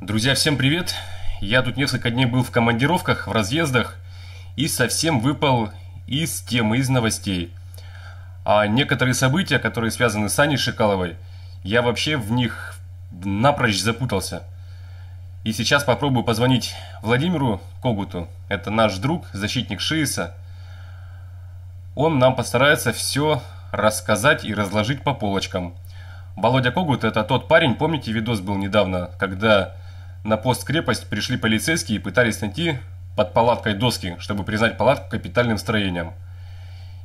Друзья, всем привет! Я тут несколько дней был в командировках, в разъездах и совсем выпал из темы, из новостей. А некоторые события, которые связаны с Аней Шикаловой, я вообще в них напрочь запутался. И сейчас попробую позвонить Владимиру Когуту. Это наш друг, защитник Шииса. Он нам постарается все рассказать и разложить по полочкам. Володя Когут это тот парень, помните видос был недавно, когда на пост крепость пришли полицейские и пытались найти под палаткой доски, чтобы признать палатку капитальным строением.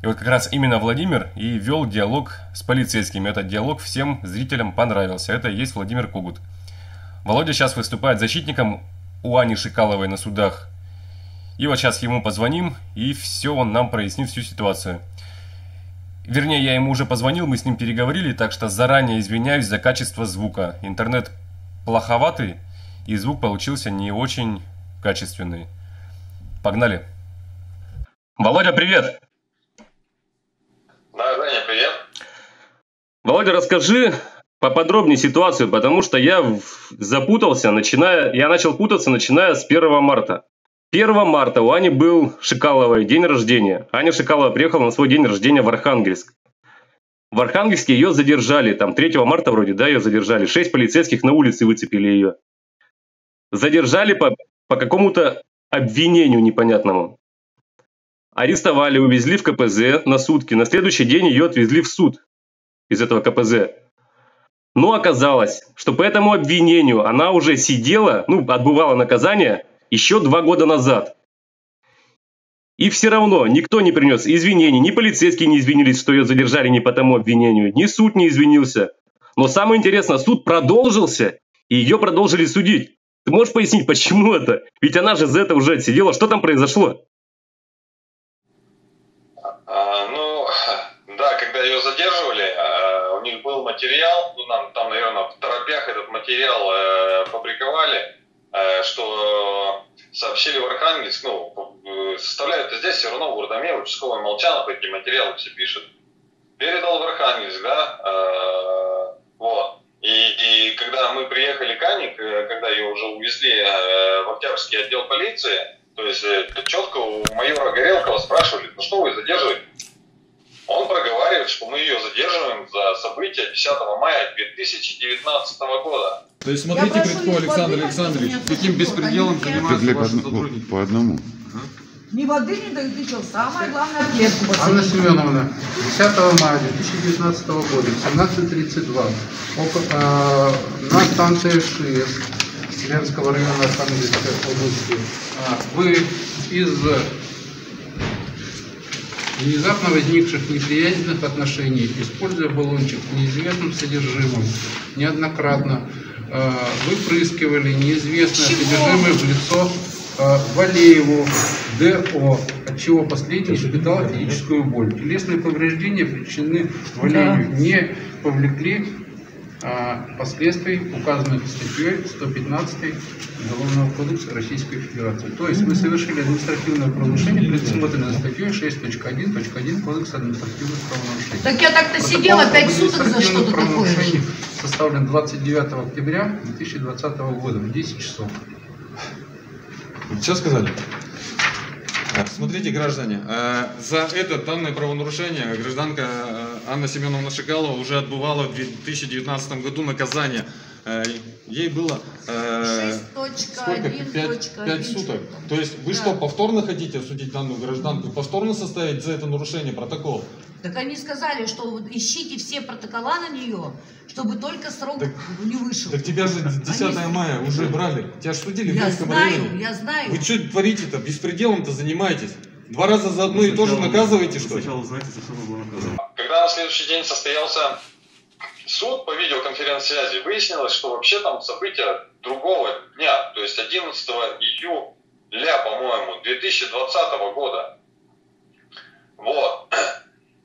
И вот как раз именно Владимир и вел диалог с полицейскими. Этот диалог всем зрителям понравился. Это и есть Владимир Когут. Володя сейчас выступает защитником у Ани Шикаловой на судах. И вот сейчас ему позвоним, и все, он нам прояснит всю ситуацию. Вернее, я ему уже позвонил, мы с ним переговорили, так что заранее извиняюсь за качество звука. Интернет плоховатый, и звук получился не очень качественный. Погнали. Володя, привет! Да, Женя, привет. Володя, расскажи поподробнее ситуацию, потому что я запутался, начиная, я начал путаться, начиная с 1 марта. 1 марта у Ани был Шикаловой день рождения. Аня Шикалова приехала на свой день рождения в Архангельск. В Архангельске ее задержали, там 3 марта вроде, да, ее задержали. Шесть полицейских на улице выцепили ее. Задержали по, по какому-то обвинению непонятному. Арестовали, увезли в КПЗ на сутки. На следующий день ее отвезли в суд из этого КПЗ. Но оказалось, что по этому обвинению она уже сидела, ну, отбывала наказание еще два года назад. И все равно никто не принес извинений, ни полицейские не извинились, что ее задержали не по тому обвинению, ни суд не извинился. Но самое интересное, суд продолжился, и ее продолжили судить. Ты можешь пояснить, почему это? Ведь она же за это уже отсидела. Что там произошло? А, ну, да, когда ее задерживали, а, у них был материал, ну, нам там, наверное, в торопях этот материал э, э, что сообщили в Архангельск, ну, составляют здесь все равно в Урдоме, участковый Молчанов эти материалы все пишет. Передал в Архангельск, да, э, вот. И, и когда мы приехали к Ане, когда ее уже увезли э, в Октябрьский отдел полиции, то есть э, четко у майора Горелкова спрашивали, ну что вы задерживаете? Он проговаривает, что мы ее задерживаем за события 10 мая 2019 года. То есть смотрите, Критко Александр Александрович, каким беспределом занимаются ваши сотрудники. По одному. Ни воды не дают, ничего. Самое главное, клетку Анна Семеновна, 10 мая 2019 года, 17.32, около, э, на станции ШИЭС Ленского района Архангельской области, э, вы из внезапно возникших неприязненных отношений, используя баллончик с неизвестным содержимым, неоднократно э, выпрыскивали неизвестное содержимое в лицо э, Валееву ДО, от чего последний испытал физическую боль. Телесные повреждения причинены Валееву не повлекли а, последствий, указанных статьей 115 Уголовного кодекса Российской Федерации. То есть вы совершили административное правонарушение, предусмотренное статьей 6.1.1 Кодекса административных правонарушений. Так я так-то сидела 5 суток за что-то такое. составлен 29 октября 2020 года в 10 часов. Что сказали? Смотрите, граждане, э, за это данное правонарушение гражданка э, Анна Семеновна Шикалова уже отбывала в 2019 году наказание. Э, ей было сколько? 5, суток. То есть вы да. что, повторно хотите осудить данную гражданку? Повторно составить за это нарушение протокол? Так они сказали, что вот ищите все протокола на нее, чтобы только срок так, не вышел. Так тебя же 10 они... мая уже брали. Тебя же судили я в Минском знаю, районе. Я знаю, Вы что творите-то? Беспределом-то занимаетесь. Два раза за одно и то же наказываете, что ли? Сначала знаете, за что было наказано. Когда на следующий день состоялся суд по видеоконференц-связи, выяснилось, что вообще там события другого дня, то есть 11 июля, по-моему, 2020 года. Вот.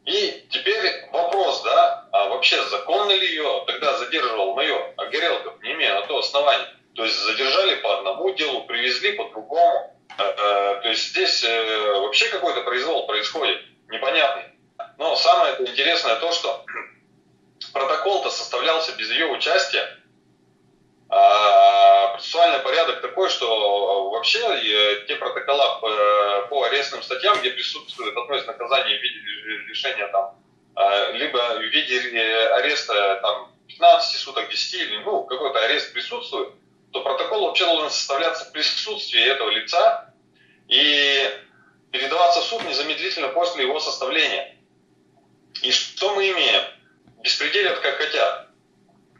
И теперь вопрос, да, а вообще законно ли ее тогда задерживал майор Огорелков, не имея на то основания? То есть задержали по одному делу, привезли по другому. Э, э, то есть здесь э, вообще какой-то произвол происходит, непонятный. Но самое интересное то, что протокол-то составлялся без ее участия. А процессуальный порядок такой, что вообще э, те протокола по, по арестным статьям, где присутствует одно из наказаний в виде лишения там, э, либо в виде ареста там 15 суток, 10 или ну, какой-то арест присутствует, то протокол вообще должен составляться в присутствии этого лица и передаваться в суд незамедлительно после его составления. И что мы имеем? Беспределят как хотят.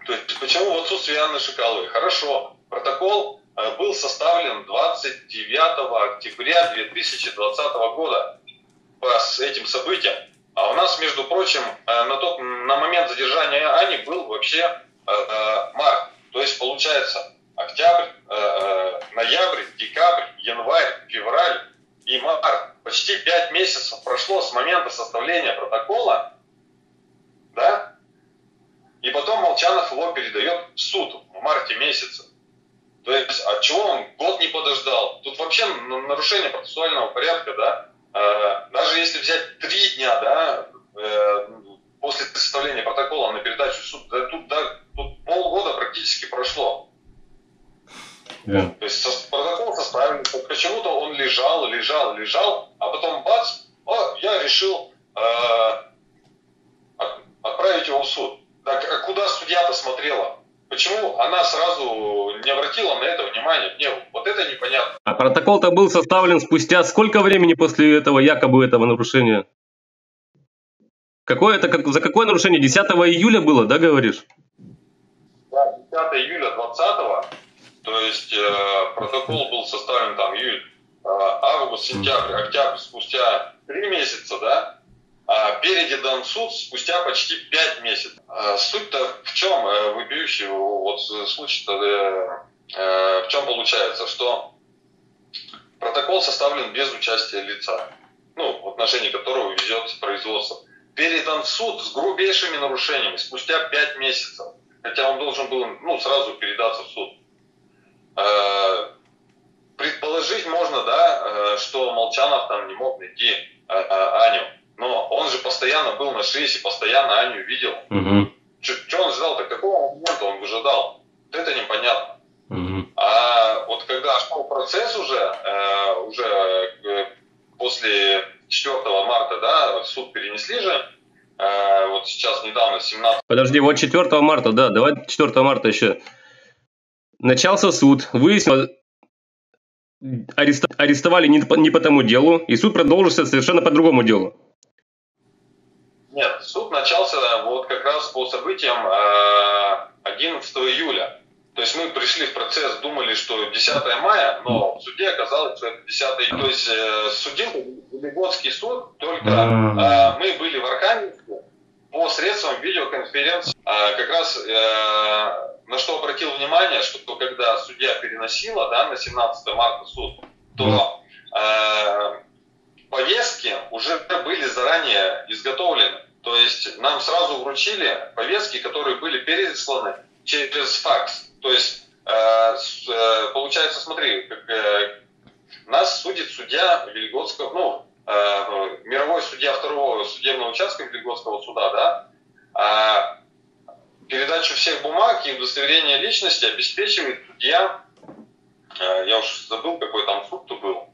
То есть почему в отсутствии Анны Шикаловой? Хорошо, протокол э, был составлен 29 октября 2020 года по этим событиям. А у нас, между прочим, э, на, тот, на момент задержания Ани был вообще э, март. То есть получается октябрь, ноябрь, декабрь, январь, февраль и март. Почти 5 месяцев прошло с момента составления протокола, да, и потом Молчанов его передает в суд в марте месяце. То есть, от чего он год не подождал? Тут вообще нарушение процессуального порядка, да? Э, даже если взять три дня, да, э, после составления протокола на передачу в суд, да, тут, да, тут полгода практически прошло. Yeah. То есть протокол составлен, почему-то он лежал, лежал, лежал, а потом бац, о, я решил э, отправить его в суд. Так а куда судья посмотрела? Почему она сразу не обратила на это внимание? Мне вот это непонятно. А протокол-то был составлен спустя сколько времени после этого якобы этого нарушения? Какое это, как, за какое нарушение? 10 июля было, да, говоришь? Да, 10 июля 20 то есть э, протокол был составлен там июль, э, август, сентябрь, октябрь, спустя три месяца, да, а передан суд спустя почти 5 месяцев. А суть-то в чем, э, вопиющий вот случай-то, э, э, в чем получается, что протокол составлен без участия лица, ну, в отношении которого ведется производство. Передан суд с грубейшими нарушениями спустя 5 месяцев, хотя он должен был ну, сразу передаться в суд. Предположить можно, да, что Молчанов там не мог найти Аню но он же постоянно был на ШИСе, постоянно Аню видел. Угу. Что он ждал-то? Какого момента он выжидал? Вот это непонятно. Угу. А вот когда шел процесс уже, э, уже э, после 4 марта, да, суд перенесли же, э, вот сейчас недавно, 17... Подожди, вот 4 марта, да, давай 4 марта еще. Начался суд, выяснилось, арестовали не по, не по тому делу, и суд продолжился совершенно по другому делу. Нет, суд начался вот как раз по событиям 11 э, июля. То есть мы пришли в процесс, думали, что 10 мая, но в суде оказалось, что это 10 июля. То есть э, судил Львовский суд, только э, мы были в Архангельске по средствам видеоконференции. А как раз на что обратил внимание, что когда судья переносила да, на 17 марта суд, то уже были заранее изготовлены. То есть нам сразу вручили повестки, которые были пересланы через факс. То есть э, э, получается, смотри, как, э, нас судит судья Вильготского, ну, мировой судья второго судебного участка Вильготского суда, да, а передачу всех бумаг и удостоверение личности обеспечивает судья, я уж забыл, какой там суд-то был,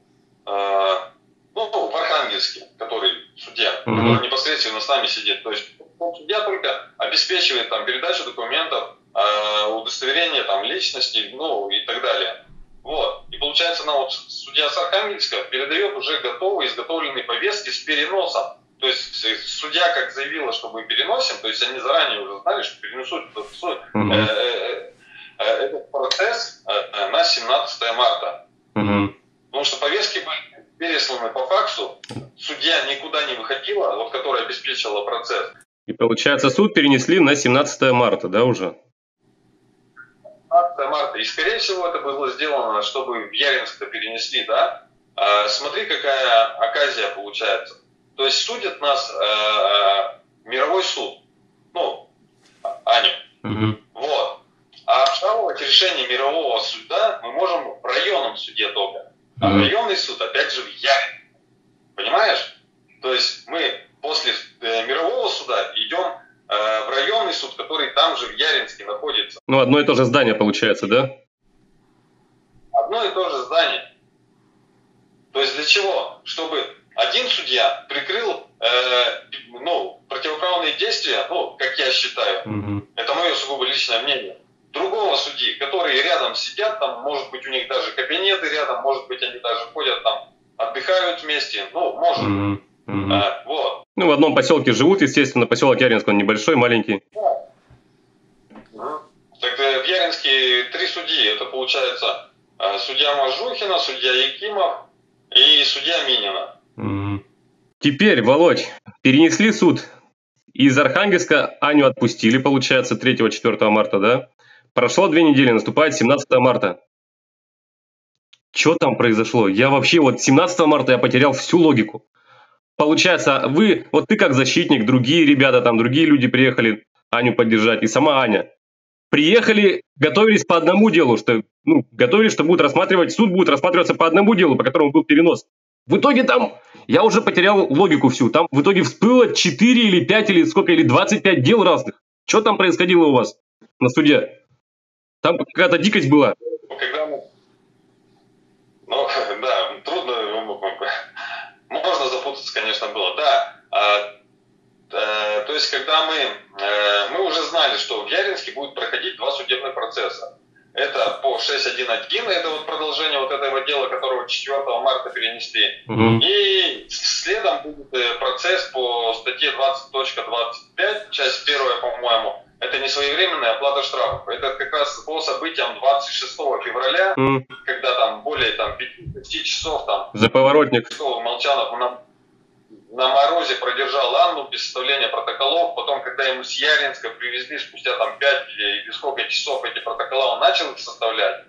ну, в Архангельске, который судья, mm-hmm. который непосредственно с нами сидит. То есть судья только обеспечивает там передачу документов, э, удостоверение там личности, ну и так далее. Вот. И получается, нам вот судья с Архангельска передает уже готовые, изготовленные повестки с переносом. То есть э, судья как заявила, что мы переносим, то есть они заранее уже знали, что перенесут этот, mm-hmm. э, э, этот процесс на 17 марта. Mm-hmm. Потому что повестки были пересланы по факсу, судья никуда не выходила, вот которая обеспечила процесс. И получается суд перенесли на 17 марта, да, уже? 17 марта. И скорее всего это было сделано, чтобы в Яринск перенесли, да? А, смотри, какая оказия получается. То есть судит нас э, э, мировой суд. Ну, Аню. Угу. Вот. А обжаловать решение мирового суда мы можем в районном суде только. А районный суд, опять же, в Яре. Понимаешь? То есть мы после э, мирового суда идем э, в районный суд, который там же в Яринске находится. Ну, одно и то же здание получается, да? одно и то же здание. То есть для чего? Чтобы один судья прикрыл э, ну, противоправные действия, ну, как я считаю, Мгм. это мое сугубо личное мнение, другого судьи, которые рядом сидят, там, может быть, у них даже кабинеты рядом, может быть, они даже ходят там, отдыхают вместе, ну, может быть. Мгм. Мгм. А, вот. Ну, в одном поселке живут, естественно, поселок Яринск, он небольшой, маленький. Так э, в Яринске три судьи. Это получается э, судья Мажухина, судья Якимов и судья Минина. Теперь, Володь, перенесли суд. Из Архангельска Аню отпустили, получается, 3-4 марта, да? Прошло две недели, наступает 17 марта. Что там произошло? Я вообще вот 17 марта я потерял всю логику. Получается, вы, вот ты как защитник, другие ребята, там другие люди приехали Аню поддержать, и сама Аня. Приехали, готовились по одному делу, что, ну, готовились, что будут рассматривать, суд будет рассматриваться по одному делу, по которому был перенос. В итоге там, я уже потерял логику всю, там в итоге всплыло 4 или 5 или сколько, или 25 дел разных. Что там происходило у вас на суде? Там какая-то дикость была. Когда мы... Ну, да, трудно, можно запутаться, конечно, было. Да, а, э, то есть, когда мы, э, мы уже знали, что в Яринске будет проходить два судебных процесса. Это по 6.1.1, это вот продолжение вот этого дела, которого 4 марта перенесли. Мгм. И следом будет э, процесс по статье 20.25, часть первая, по-моему, это несвоевременная оплата штрафов. Это как раз по событиям 26 февраля, М, когда там более там, 5 часов там За поворотник. И Молчанов на, на морозе продержал Анну без составления протоколов. Потом, когда ему с Яринска привезли спустя там 5 или сколько часов эти протокола, он начал их составлять.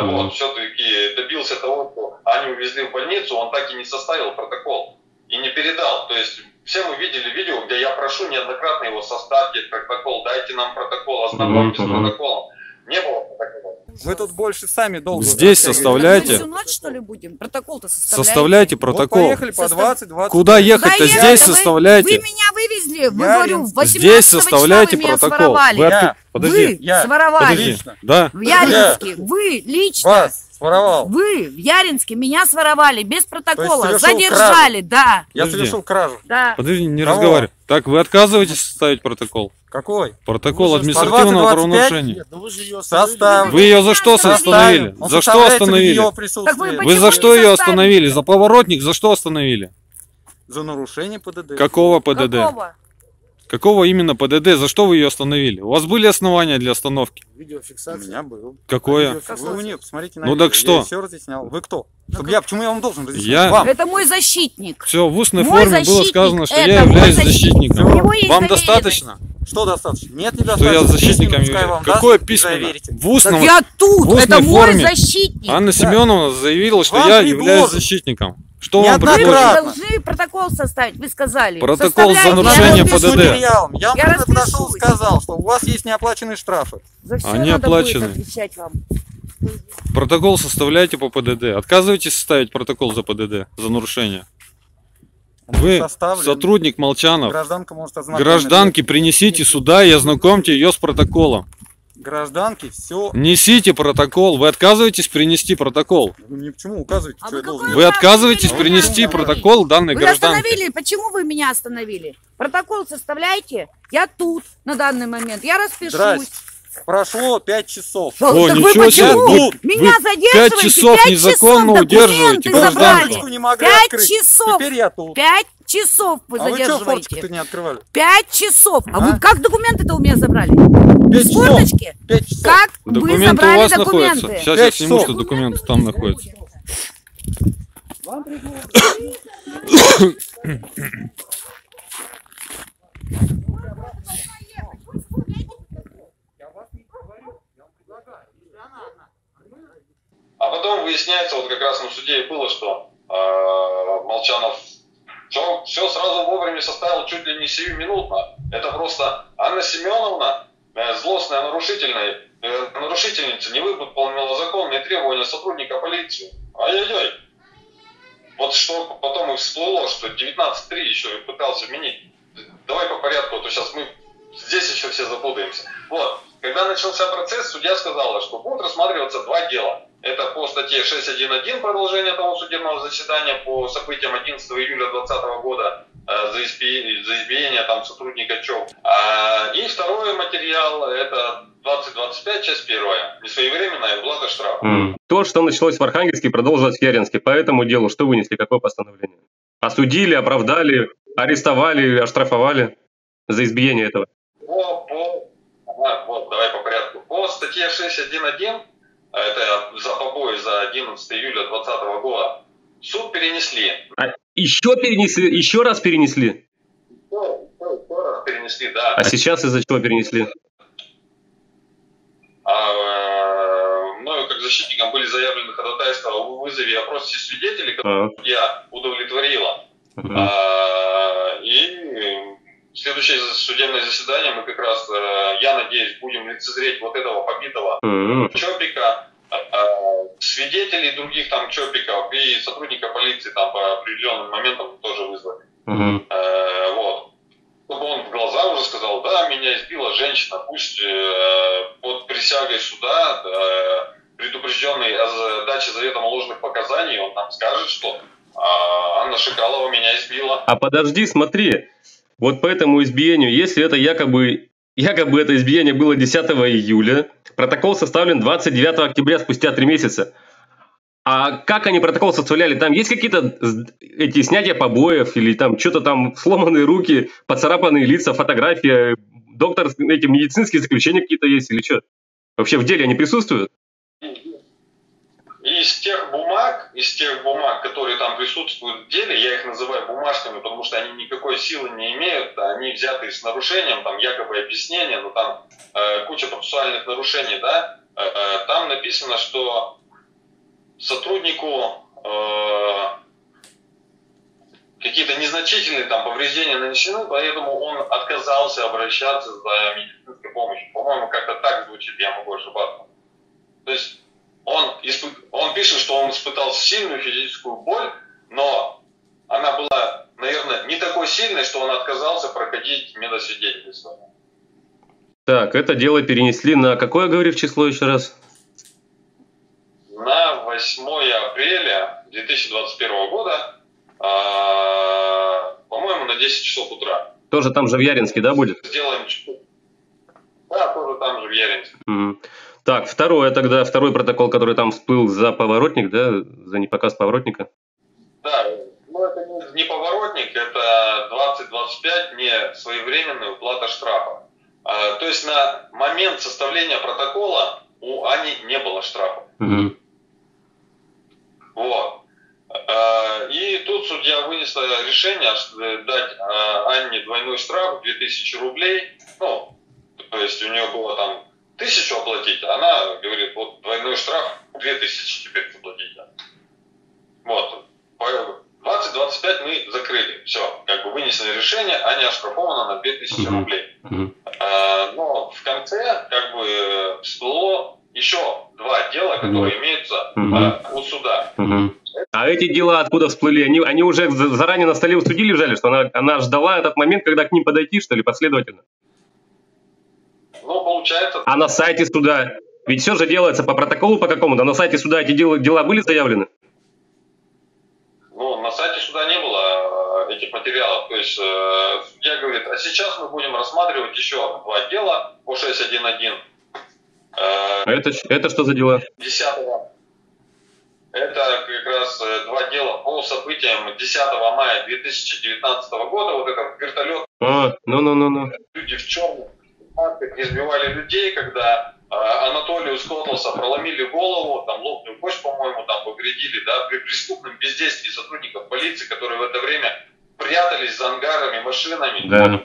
Мгм. Вот, все-таки добился того, что Аню увезли в больницу, он так и не составил протокол и не передал. То есть все мы видели видео, где я прошу неоднократно его составьте протокол, дайте нам протокол, ознакомьтесь Мгм, с протоколом. Не было протокола. Мы тут больше сами долго. Здесь составляете. Мы всю ночь, что ли, будем? Протокол-то составляете? Составляйте Вот протокол. поехали по Состав- 20, 20. Куда ехать-то? Куда Здесь? Вы- составляйте. Вы меня вывезли, вы, Я говорю, рен- 18 Здесь составляйте вы меня протокол. своровали. Вы Я. Подожди. Вы Я. своровали. Подожди. Лично. Да. В Яринске. Вы лично. Вас своровал. Вы в Яринске меня своровали без протокола. Задержали, да. Я Подожди. совершил кражу. Да. Подожди, не Кого? разговаривай. Так, вы отказываетесь составить протокол? Какой? Протокол административного 20-25? правонарушения. Состав. Вы ее за что остановили? Он За что остановили? вы Вы за что ее остановили? За поворотник? За что остановили? За нарушение ПДД. Какого ПДД? Какого? Какого именно ПДД? За что вы ее остановили? У вас были основания для остановки? У меня был. Какое? Вы у нее посмотрите на Ну видео. так что? Я все разъяснял. Вы кто? Чтобы я, почему я вам должен разъяснять? Я- Вам. Это мой защитник. Все, в устной Мой форме было сказано, что это я являюсь защитник. защитником. Вам достаточно, Что достаточно? Нет, не что я защитником являюсь? вам Какое заверите. В устном. Я тут, в устной это мой форме. защитник. Анна Семеновна заявила, что Вам я предложат. являюсь защитником. Что вам Неоднократно. Вы должны протокол составить, вы сказали. Протокол за Составляйте, нарушение я ПДД. материалом. Я вам Я подошел, распишусь. сказал, что у вас есть неоплаченные штрафы. За все Они надо оплачены. будет отвечать вам. Протокол составляйте по ПДД. Отказываетесь составить протокол за ПДД, за нарушение. Вы составлен. сотрудник Молчанов. Гражданка может ознакомиться. Гражданки, принесите сюда и ознакомьте ее с протоколом. Гражданки, все. Несите протокол. Вы отказываетесь принести протокол. Вы мне почему указываете, А что вы я должен? Вы отказываетесь имели принести меня протокол данной Вы гражданки. остановили, почему вы меня остановили? Протокол составляйте, я тут на данный момент, я распишусь. Здрасте. Прошло 5 часов. О, так ничего вы себе, вы- меня вы задерживаете? пять часов Пять незаконно часов удерживаете документы гражданку. не могли Пять открыть. часов. Теперь я тут. Пять часов вы а вы что задерживаете. не открывали? Пять часов. А, А? вы как документы-то у меня забрали? Пять С часов. форточки? 5 часов. Как вы Документы у забрали вас документы? находятся. Сейчас я сниму, часов. что документы там находятся. А потом выясняется, вот как раз на суде и было, что э, Молчанов все, все сразу вовремя составил чуть ли не сиюминутно. Это просто Анна Семеновна, э, злостная нарушительная, э, нарушительница, не выполнила законные требования сотрудника полиции. Ай-яй-яй. Вот что потом и всплыло, что 19.3 еще и пытался вменить. Давай по порядку, а то сейчас мы здесь еще все запутаемся. Вот, когда начался процесс, судья сказала, что будут рассматриваться два дела. Это по статье 6.1.1 продолжение того судебного заседания по событиям 11 июля 2020 года э, за, изби- за избиение там сотрудника ЧОП. А, и второй материал это 2025, часть первая. Несвоевременная уплата штрафа. М. То, что началось в Архангельске, продолжилось в Яринске. По этому делу что вынесли, какое постановление? Осудили, оправдали, арестовали, оштрафовали за избиение этого. По, по, ага, вот, давай по порядку. По статье 6.1.1, а это за побои за 11 июля 2020 года, суд перенесли. А еще перенесли, еще раз перенесли. Еще- еще- раз перенесли, да. А сейчас из-за чего перенесли? А, мною как защитником были заявлены ходатайства о вызове опросе свидетелей, которые А, судья удовлетворила. мгм. А, и следующее судебное заседание мы как раз, э, я надеюсь, будем лицезреть вот этого побитого М. Чопика, а, а, свидетелей других там Чопиков и сотрудника полиции там по определенным моментам тоже вызвали. Мгм. Э, вот. Чтобы он в глаза уже сказал, да, меня избила женщина, пусть э, под присягой суда, э, предупрежденный о даче заветом ложных показаний, он нам скажет, что а, Анна Шикалова меня избила. А подожди, смотри. Вот по этому избиению, если это якобы, якобы это избиение было 10 июля, протокол составлен 29 октября, спустя три месяца. А как они протокол составляли? Там есть какие-то эти снятия побоев или там что-то там сломанные руки, поцарапанные лица, фотография, доктор, эти медицинские заключения какие-то есть или что? Вообще в деле они присутствуют? И из тех бумаг, из тех бумаг, которые там присутствуют в деле, я их называю бумажками, потому что они никакой силы не имеют, они взяты с нарушением, там якобы объяснение, но там э, куча процессуальных нарушений, да, Э, там написано, что сотруднику э, какие-то незначительные там повреждения нанесены, поэтому он отказался обращаться за медицинской помощью. По-моему, как-то так звучит, я могу ошибаться. То есть он, испы- он пишет, что он испытал сильную физическую боль, но она была, наверное, не такой сильной, что он отказался проходить медосвидетельство. Так, это дело перенесли на какое, говоришь, число еще раз? На 8 апреля 2021 года, а, по-моему, на 10 часов утра. Тоже там же в Яринске, да, будет? Сделаем Да, тоже там же в Яринске. Мгм. Так, второе тогда, второй протокол, который там всплыл за поворотник, да, за непоказ поворотника. Да, ну это не, не поворотник, это 20-25, не своевременная уплата штрафа. А, то есть на момент составления протокола у Ани не было штрафа. Мгм. Вот. А, И тут судья вынесла решение дать а, Анне двойной штраф 2000 рублей. Ну, то есть у нее было там тысячу оплатить, а она говорит, вот двойной штраф 2000 теперь заплатите. Вот. По- 20-25 мы закрыли. Все, как бы вынесено решение, Аня оштрафована на 2000 Мгм. рублей. Мгм. А, но в конце как бы всплыло еще два дела, которые имеются Мгм. а, у суда. А эти дела откуда всплыли? Они, они уже за- заранее на столе у судьи лежали, что она, она ждала этот момент, когда к ним подойти, что ли, последовательно? Ну, получается, А на сайте суда? Ведь все же делается по протоколу по какому-то. На сайте суда эти дела, дела были заявлены? ну, на сайте суда не было э, этих материалов. То есть э, судья говорит, а сейчас мы будем рассматривать еще два дела по 6.1.1. Э, А это, это что за дела? 10 это как раз э, два дела по событиям 10 мая 2019 года. Вот этот вертолет А, ну-ну-ну-ну. люди в черных масках избивали людей, когда э, Анатолию Скотлса проломили голову, там лобную кость, по-моему, там повредили, да, при преступном бездействии сотрудников полиции, которые в это время прятались за ангарами, машинами. Да.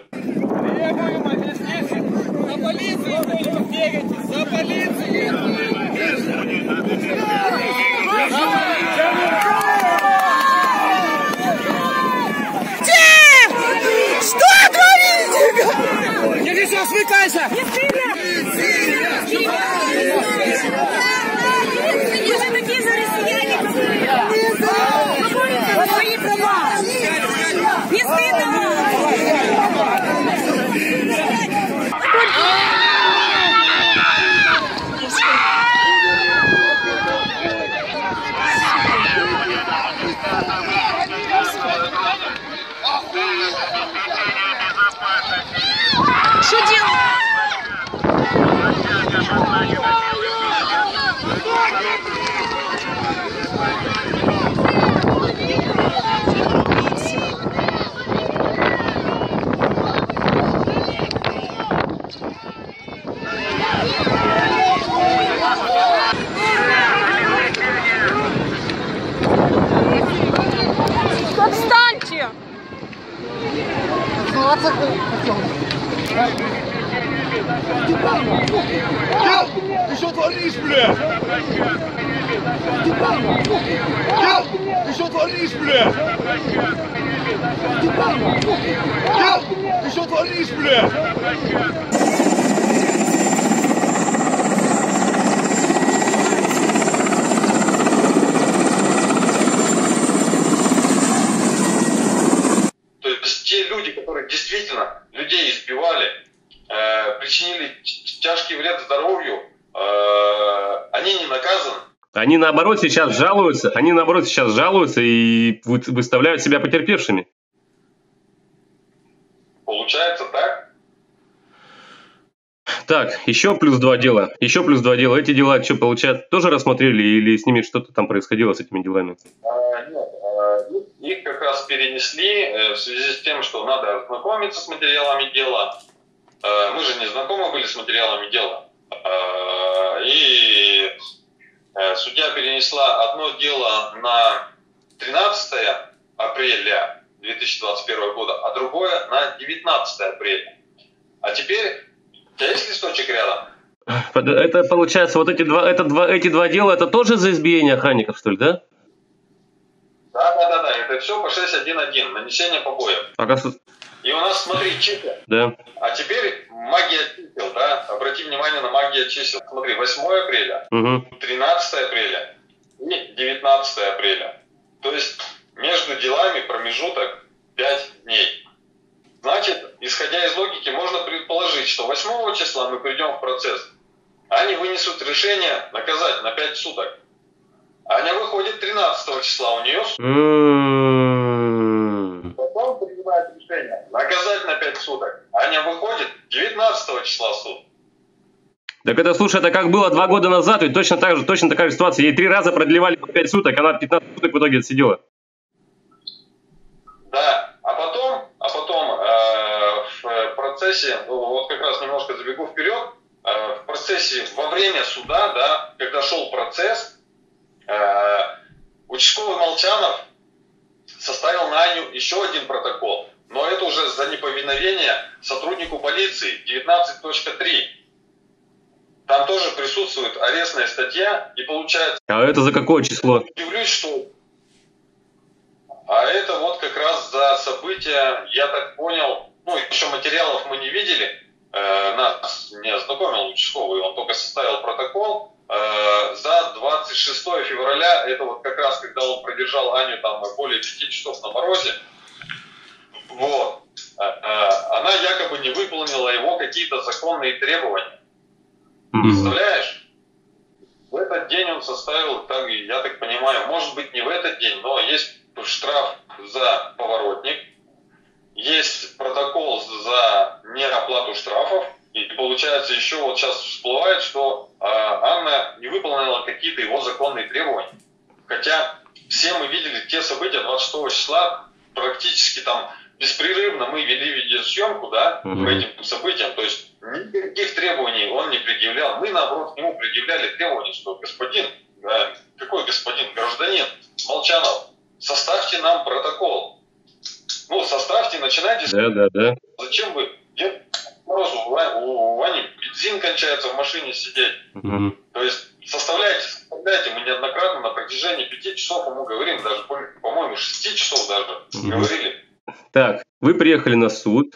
Что сейчас смыкайся! Вы такие же россияне, как вы. Вот свои права. Не стыдно вам? Что делать? Отстаньте! Ты что творишь, блядь? Ты что творишь, блядь? Ты что творишь, блядь? То есть те люди, которые действительно людей избивали, э, причинили т- тяжкий вред здоровью, э, они не наказаны. Они наоборот сейчас жалуются, они наоборот сейчас жалуются и вы- выставляют себя потерпевшими. Получается так? Так, еще плюс два дела. Еще плюс два дела. Эти дела что, получают, тоже рассмотрели или с ними что-то там происходило с этими делами? А, нет, а, их- их как раз перенесли э, в связи с тем, что надо ознакомиться с материалами дела. Э, Мы же не знакомы были с материалами дела. Судья перенесла одно дело на 13 апреля 2021 года, а другое на 19 апреля. А теперь, у тебя есть листочек рядом? Это получается вот эти два, это два, эти два дела, это тоже за избиение охранников, что ли, да? Да, да, да, да, это все по 6.1.1, нанесение побоев. А И у нас, смотри, числа. Да. А теперь магия чисел, да? Обрати внимание на магия чисел. Смотри, 8 апреля, Угу. 13 апреля и 19 апреля. То есть между делами промежуток 5 дней. Значит, исходя из логики, можно предположить, что 8 числа мы придем в процесс. Они вынесут решение наказать на 5 суток. Аня выходит 13 числа, у нее М. Потом принимает решение наказать на 5 суток. Аня выходит 19 числа суд. Так это, слушай, это как было два года назад, ведь точно так же, точно такая же ситуация. Ей три раза продлевали по 5 суток, она 15 суток в итоге отсидела. Да. А потом, а потом э, в процессе, ну, вот как раз немножко забегу вперед, э, в процессе, во время суда, да, когда шел процесс, э, участковый Молчанов составил на Аню еще один протокол. Но это уже за неповиновение сотруднику полиции 19.3. Там тоже присутствует арестная статья, и получается, А это за какое число? удивлюсь, что... А это вот как раз за события, я так понял, ну, еще материалов мы не видели, э, нас не ознакомил участковый, он только составил протокол. Э, за 26 февраля, это вот как раз, когда он продержал Аню там более 5 часов на морозе, вот, э, э, она якобы не выполнила его какие-то законные требования. Представляешь? В этот день он составил, так, я так понимаю, может быть не в этот день, но есть штраф за поворотник, есть протокол за неоплату штрафов, и получается еще вот сейчас всплывает, что э, Анна не выполнила какие-то его законные требования. Хотя все мы видели те события 26 числа, практически там беспрерывно мы вели видеосъемку, да, по этим событиям, то есть никаких требований он не предъявлял. Мы, наоборот, к нему предъявляли требования, что господин, э, какой господин, гражданин Молчанов, составьте нам протокол. Ну, составьте, начинайте Да, да, да. Зачем вы? Морозу, у Ва- у Вани бензин кончается в машине сидеть. Мгм. То есть составляйте, составляйте. Мы неоднократно на протяжении пяти часов ему говорим, даже, по- по-моему, шести часов даже Мгм. говорили. Так, вы приехали на суд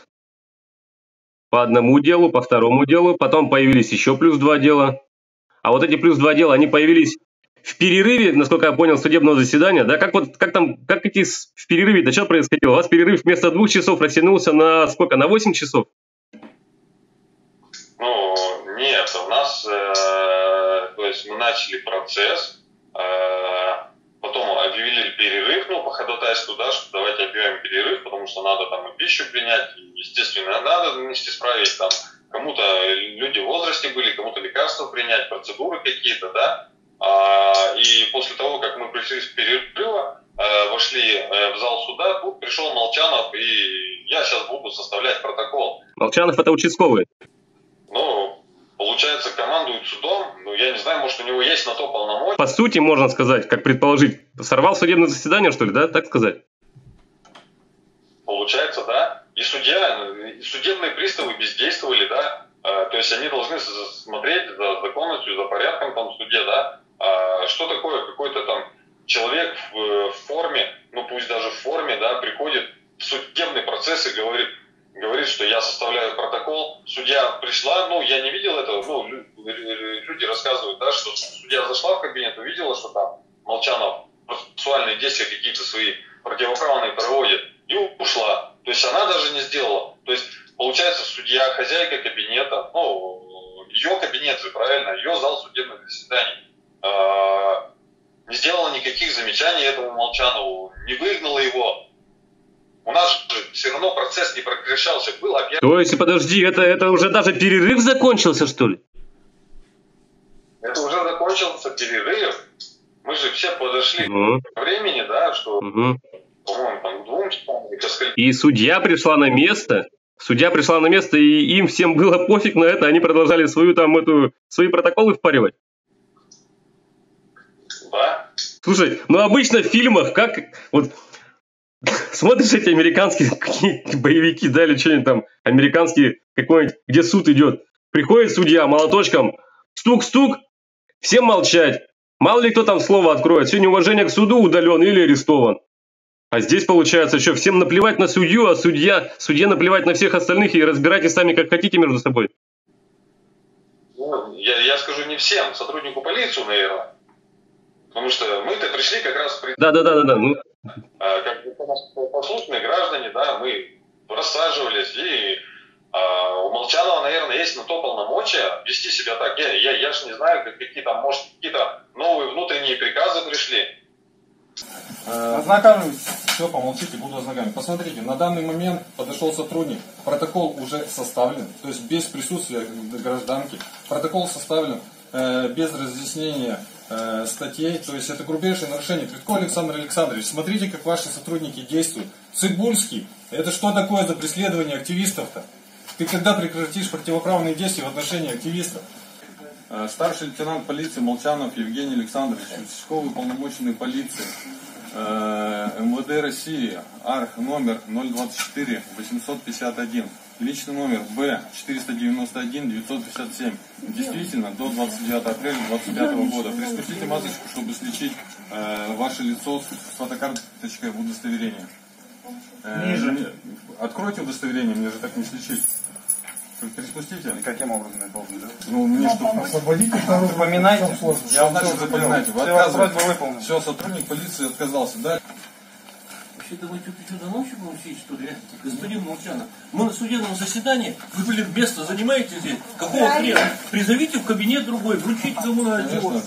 по одному делу, по второму делу, потом появились еще плюс два дела. А вот эти плюс два дела, они появились в перерыве, насколько я понял, судебного заседания, да? Как вот, как там, как эти в перерыве-то что происходило? У вас перерыв вместо двух часов растянулся на сколько? На 8 часов? Ну, нет, у нас, э, то есть мы начали процесс, э, объявили перерыв, ну, по ходатайству, да, что давайте объявим перерыв, потому что надо там и пищу принять, и естественно, надо нанести справить там кому-то люди в возрасте были, кому-то лекарства принять, процедуры какие-то, да. А, и после того, как мы пришли с перерыва, э, вошли э, в зал суда, тут пришел Молчанов, и я сейчас буду составлять протокол. Молчанов это участковый. Ну, получается, командует судом, ну, я не знаю, может, у него есть на то полномочия. По сути, можно сказать, как предположить, сорвал судебное заседание, что ли, да, так сказать? Получается, да. И судья, и судебные приставы бездействовали, да. А, то есть они должны смотреть за законностью, за порядком там в суде, да. А что такое какой-то там человек в, в форме, ну пусть даже в форме, да, приходит в судебный процесс и говорит, говорит, что я составляю протокол. Судья пришла, ну, я не видел этого, ну, люди рассказывают, да, что судья зашла в кабинет, увидела, что там Молчанов процессуальные действия какие-то свои противоправные проводит, и ушла. То есть она даже не сделала. То есть, получается, судья, хозяйка кабинета, ну, ее кабинет же, правильно, ее зал судебных заседаний, э, не сделала никаких замечаний этому Молчанову, не выгнала его, у нас же все равно процесс не прекращался. Был объявлен... То есть, подожди, это, это уже даже перерыв закончился, что ли? Это уже закончился перерыв. Мы же все подошли угу. к времени, да, что, угу. по-моему, там двум часам И судья пришла на место, судья пришла на место, и им всем было пофиг на это, они продолжали свою там эту, свои протоколы впаривать. Да. Слушай, ну обычно в фильмах, как вот смотришь эти американские боевики, да, или что-нибудь там, американские, какой-нибудь, где суд идет. Приходит судья молоточком, стук-стук, всем молчать. Мало ли кто там слово откроет, все неуважение к суду удален или арестован. А здесь получается, что всем наплевать на судью, а судья, судья наплевать на всех остальных и разбирайтесь сами как хотите между собой. Ну, я, я скажу не всем, сотруднику полиции, наверное. Потому что мы-то пришли как раз... Да, да, да, да, да. Ну, как послушные граждане, да, мы рассаживались, и а, у Молчанова, наверное, есть на то полномочия вести себя так. Я, я, я же не знаю, какие там, может, какие-то новые внутренние приказы пришли. Ознакомьтесь, все, помолчите, буду ознакомить. Посмотрите, на данный момент подошел сотрудник, протокол уже составлен, то есть без присутствия гражданки. Протокол составлен э, без разъяснения э, статей, то есть это грубейшее нарушение. Третко Александр Александрович, смотрите, как ваши сотрудники действуют. Цибульский, это что такое за преследование активистов-то? Ты когда прекратишь противоправные действия в отношении активистов? Э, старший лейтенант полиции Молчанов Евгений Александрович, участковый полномоченный полиции э, МВД России, АРХ номер 024 851. Личный номер Б 491 957. Действительно, до 29 апреля 2025 года. Приспустите масочку, чтобы слечить э, ваше лицо с фотокарточкой в удостоверение. Э, Ниже. Откройте удостоверение, мне же так не слечить. Приспустите. И каким образом я должен делать? Ну, мне что? Освободите Запоминайте. Я значит запоминайте. Вы. Все, сотрудник полиции отказался. Да? Вообще, давайте тут еще до ночи будем сидеть, что ли? Господин Молчанов, мы на судебном заседании, вы, блин, место занимаете здесь? Какого хрена? Призовите в кабинет другой, вручите кому чего.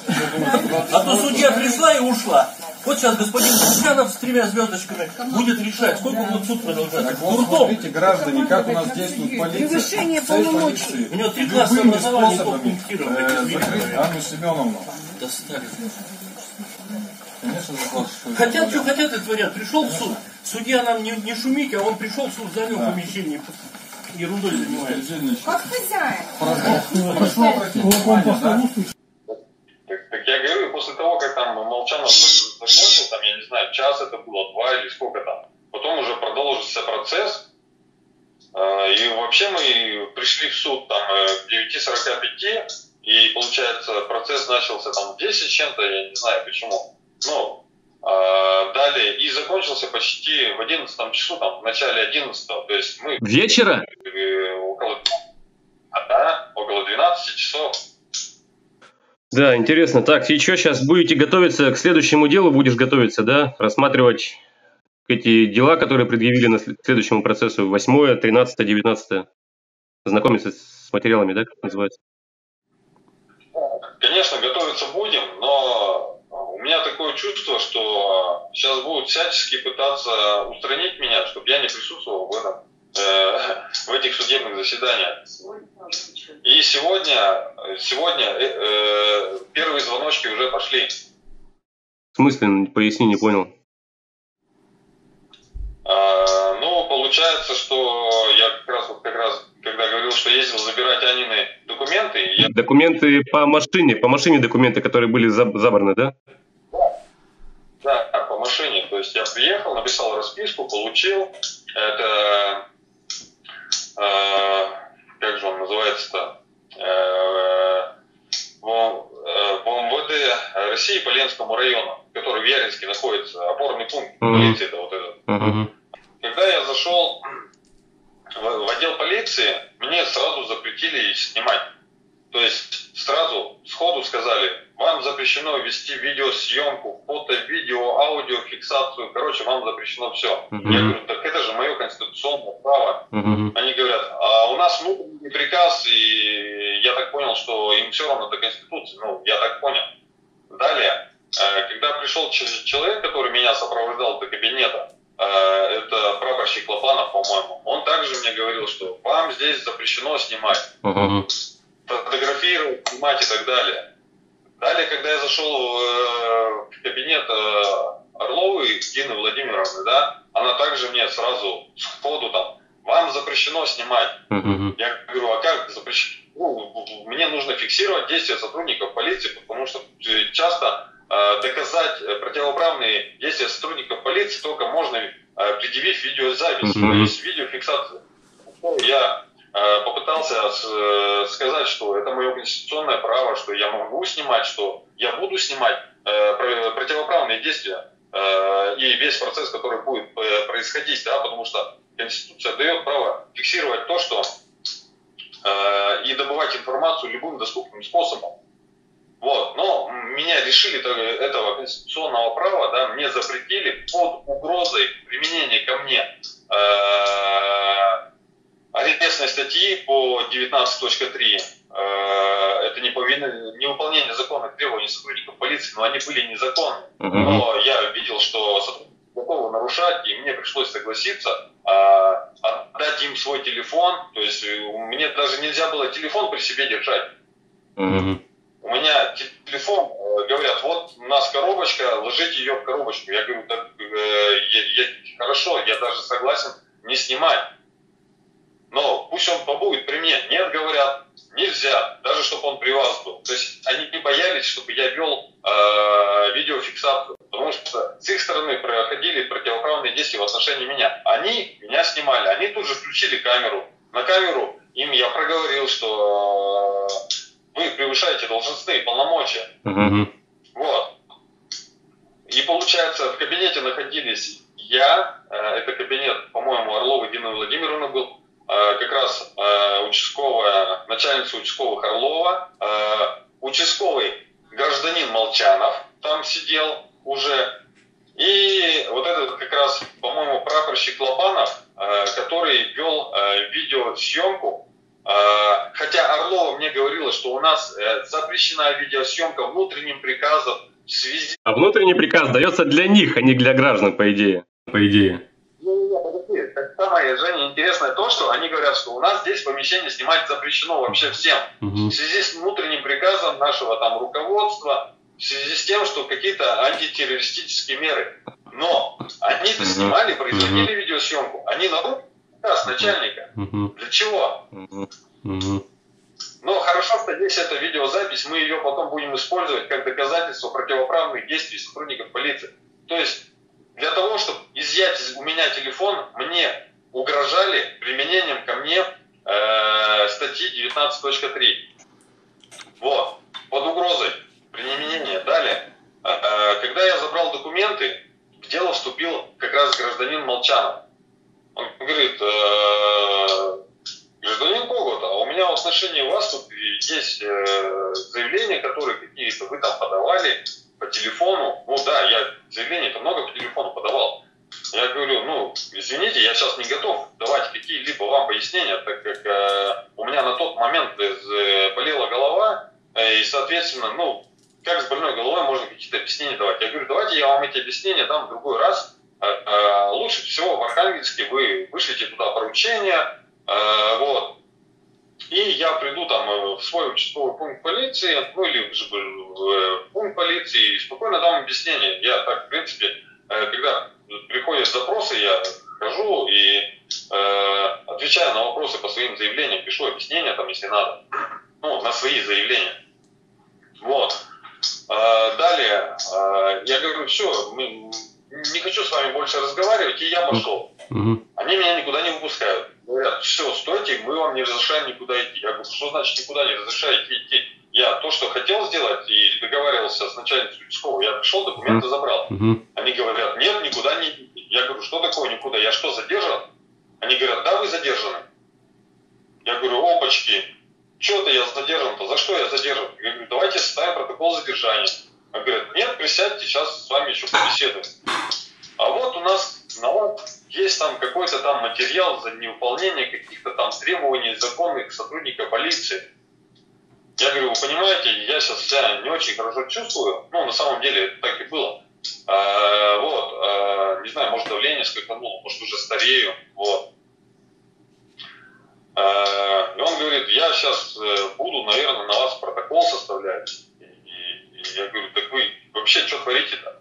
А то судья пришла и ушла. Вот сейчас господин Молчанов с тремя звездочками будет решать, сколько будет суд продолжаться. Так вот, смотрите, граждане, как у нас действует полиция. Превышение полномочий. У него три класса образования по пунктированию. э, Анну Семеновну. Достали. Конечно, что Хотят, что хотят, и творят. Пришел в суд. Судья нам не, не шумите, а он пришел в суд, занял помещение. Ерундой занимается. Как хозяин. Прошу обратить внимание, да? Так, я говорю, после того, как там Молчанов закончил, там, я не знаю, час это было, два или сколько там, потом уже продолжился процесс, э, и вообще мы пришли в суд там э, к 9.45, и получается процесс начался там в 10 с чем-то, я не знаю почему. Ну, э, далее, и закончился почти в 11 часу, там, в начале 11 то есть мы... Вечера? э, около, да, около 12 часов. Да, интересно. Так, и что, сейчас будете готовиться к следующему делу, будешь готовиться, да? Рассматривать эти дела, которые предъявили на следующему процессу, 8, 13, 19. Знакомиться с материалами, да, как называется? Конечно, готовиться будем, но такое чувство, что сейчас будут всячески пытаться устранить меня, чтобы я не присутствовал в этом э, в этих судебных заседаниях. И сегодня, сегодня э, э, первые звоночки уже пошли. В смысле, поясни, не понял. А, ну, получается, что я как раз, вот как раз, когда говорил, что ездил забирать Анины документы, я... Документы по машине, по машине документы, которые были забраны, да? Да, по машине. То есть я приехал, написал расписку, получил. Это, э, как же он называется-то? Э, в, э, в МВД России по Ленскому району, который в Яринске находится, опорный пункт полиции, это вот этот. Uh-huh. Когда я зашел в, в отдел полиции, мне сразу запретили снимать. То есть сразу сходу сказали, вам запрещено вести видеосъемку, фото, видео, аудио, фиксацию. Короче, вам запрещено все. Мгм. Я говорю, так это же мое конституционное право. Мгм. Они говорят, а у нас внутренний приказ, и я так понял, что им все равно до Конституции. Ну, я так понял. Далее, э, когда пришел человек, который меня сопровождал до кабинета, э, это прапорщик Лопанов, по-моему, он также мне говорил, что вам здесь запрещено снимать Мгм. фотографировать, снимать и так далее. Далее, когда я зашел э, в кабинет э, Орловой Дины Владимировны, да, она также мне сразу сходу там, вам запрещено снимать. Я говорю, а как запрещено? Ну, мне нужно фиксировать действия сотрудников полиции, потому что часто э, доказать противоправные действия сотрудников полиции только можно э, предъявив видеозапись, то есть видеофиксацию. Я попытался с- э, сказать, что это мое конституционное право, что я могу снимать, что я буду снимать э, про- противоправные действия э, и весь процесс, который будет э, происходить, да, потому что Конституция дает право фиксировать то, что э, и добывать информацию любым доступным способом. Вот. Но меня того- этого конституционного права, да, мне запретили под угрозой применения ко мне э, арестной статьи по 19.3. Э, это неповин- невыполнение законных требований сотрудников полиции, но они были незаконны. Но я видел, что сотрудники готовы нарушать, и мне пришлось согласиться а, отдать им свой телефон. То есть мне даже нельзя было телефон при себе держать. Мгм. У меня те- телефон, э, говорят, вот у нас коробочка, ложите ее в коробочку. Я говорю, так, э, я- я- хорошо, я даже согласен не снимать. Но пусть он побудет при мне. Нет, говорят, нельзя, даже чтобы он при вас был. То есть они не боялись, чтобы я вел э, видеофиксацию. Потому что с их стороны проходили противоправные действия в отношении меня. Они меня снимали, они тут же включили камеру. На камеру им я проговорил, что э, вы превышаете должностные полномочия. Мгм. Вот. И получается, в кабинете находились я, э, это кабинет, по-моему, Орлова Дина Владимировна был, э, как раз э, начальница участковых Орлова, э, участковый гражданин Молчанов там сидел уже, и вот этот как раз, по-моему, прапорщик Лобанов, э, который вел э, видеосъемку, Э, Хотя Орлова мне говорила, что у нас э, запрещена видеосъемка внутренним приказом в связи... А внутренний приказ дается для них, а не для граждан, по идее. По идее. Самое, Женя, интересное то, что они говорят, что у нас здесь помещение снимать запрещено вообще всем. В связи с внутренним приказом нашего там руководства, в связи с тем, что какие-то антитеррористические меры. Но они-то снимали, производили видеосъемку. Они нарушили приказ начальника. Для чего? Но хорошо, что есть эта видеозапись, мы ее потом будем использовать как доказательство противоправных действий сотрудников полиции. То есть для того, чтобы изъять из- у меня телефон, мне угрожали применением ко мне э, статьи 19.3. Вот, под угрозой применения. Далее, э, когда я забрал документы, в дело вступил как раз гражданин Молчанов. Он говорит, э, гражданин Когут, а у меня в отношении вас тут есть э, заявления, которые какие-то вы там подавали по телефону. Ну да, я заявления-то много по телефону подавал. Я говорю, ну, извините, я сейчас не готов давать какие-либо вам пояснения, так как э, у меня на тот момент э, болела голова, э, и, соответственно, ну, как с больной головой можно какие-то объяснения давать? Я говорю, давайте я вам эти объяснения дам в другой раз, э, э, лучше всего в Архангельске вы вышлите туда поручение, э, вот, и я приду там э, в свой участковый пункт полиции, ну или в пункт полиции и спокойно дам объяснение. Я так, в принципе, э, когда приходят запросы, я хожу и э, отвечаю на вопросы по своим заявлениям, пишу объяснения там, если надо, ну, на свои заявления. Вот. Э, далее, э, я говорю, все, не хочу с вами больше разговаривать, и я пошел. Они меня никуда не выпускают. Говорят, все, стойте, мы вам не разрешаем никуда идти. Я говорю, что значит никуда не разрешаете идти? Я то, что хотел сделать и договаривался с начальником участкового, я пришел, документы забрал. Угу. Они говорят, нет, никуда не. Я говорю, что такое никуда? Я что, задержан? Они говорят, да, вы задержаны. Я говорю, опачки, что-то я задержан-то, за что я задержан? Я говорю, давайте составим протокол задержания. Они говорят, нет, присядьте, сейчас с вами еще побеседуем. А вот у нас на вас есть там какой-то там материал за невыполнение каких-то там требований законных сотрудника полиции. Я говорю, вы понимаете, я сейчас себя не очень хорошо чувствую. Ну, на самом деле, так и было. А, вот, а, не знаю, может давление скакануло, может уже старею, вот. А, и он говорит, я сейчас э, буду, наверное, на вас протокол составлять. И, и, и я говорю, так вы вообще что творите-то?